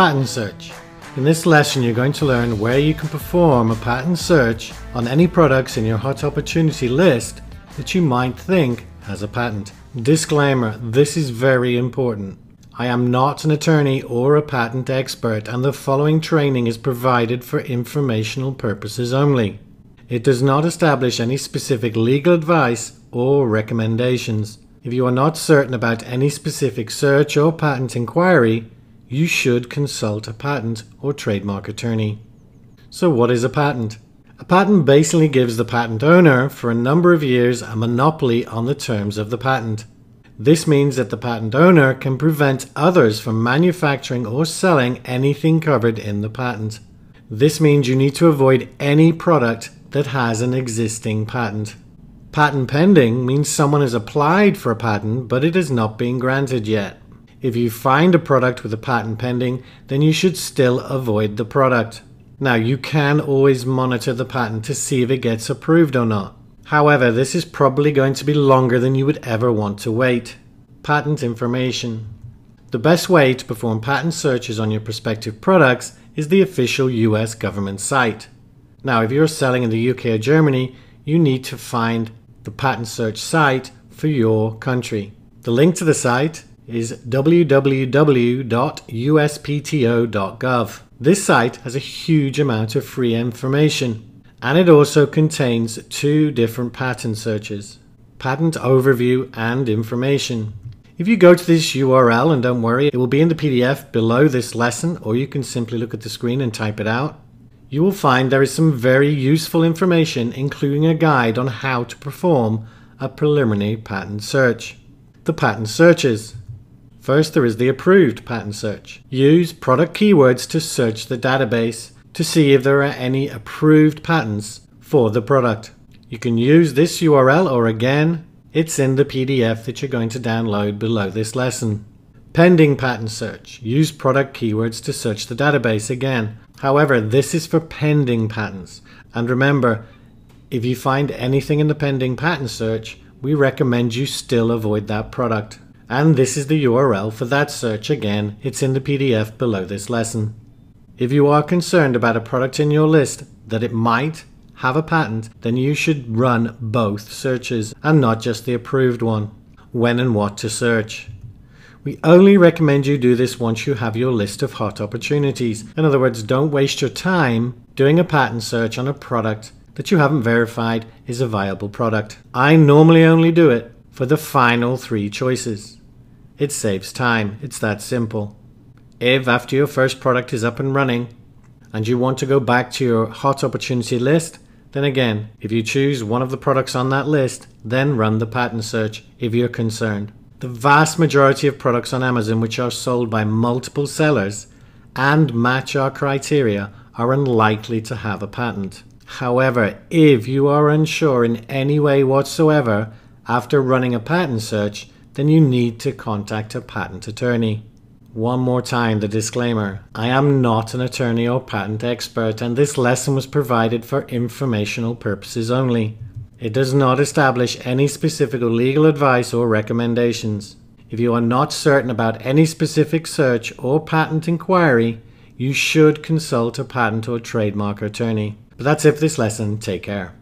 patent search. In this lesson you're going to learn where you can perform a patent search on any products in your hot opportunity list that you might think has a patent. Disclaimer, this is very important. I am not an attorney or a patent expert and the following training is provided for informational purposes only. It does not establish any specific legal advice or recommendations. If you are not certain about any specific search or patent inquiry, you should consult a patent or trademark attorney. So what is a patent? A patent basically gives the patent owner for a number of years a monopoly on the terms of the patent. This means that the patent owner can prevent others from manufacturing or selling anything covered in the patent. This means you need to avoid any product that has an existing patent. Patent pending means someone has applied for a patent but it has not been granted yet. If you find a product with a patent pending, then you should still avoid the product. Now, you can always monitor the patent to see if it gets approved or not. However, this is probably going to be longer than you would ever want to wait. Patent information. The best way to perform patent searches on your prospective products is the official US government site. Now, if you're selling in the UK or Germany, you need to find the patent search site for your country. The link to the site is www.uspto.gov. This site has a huge amount of free information and it also contains two different patent searches patent overview and information. If you go to this URL and don't worry, it will be in the PDF below this lesson or you can simply look at the screen and type it out. You will find there is some very useful information including a guide on how to perform a preliminary patent search. The patent searches. First, there is the approved patent search. Use product keywords to search the database to see if there are any approved patents for the product. You can use this URL or again, it's in the PDF that you're going to download below this lesson. Pending patent search. Use product keywords to search the database again. However, this is for pending patents. And remember, if you find anything in the pending patent search, we recommend you still avoid that product. And this is the URL for that search again, it's in the PDF below this lesson. If you are concerned about a product in your list that it might have a patent, then you should run both searches and not just the approved one. When and what to search. We only recommend you do this once you have your list of hot opportunities. In other words, don't waste your time doing a patent search on a product that you haven't verified is a viable product. I normally only do it for the final three choices. It saves time. It's that simple. If after your first product is up and running and you want to go back to your hot opportunity list, then again, if you choose one of the products on that list, then run the patent search if you're concerned. The vast majority of products on Amazon which are sold by multiple sellers and match our criteria are unlikely to have a patent. However, if you are unsure in any way whatsoever after running a patent search, then you need to contact a patent attorney. One more time the disclaimer. I am not an attorney or patent expert and this lesson was provided for informational purposes only. It does not establish any specific legal advice or recommendations. If you are not certain about any specific search or patent inquiry, you should consult a patent or trademark attorney. But that's it for this lesson. Take care.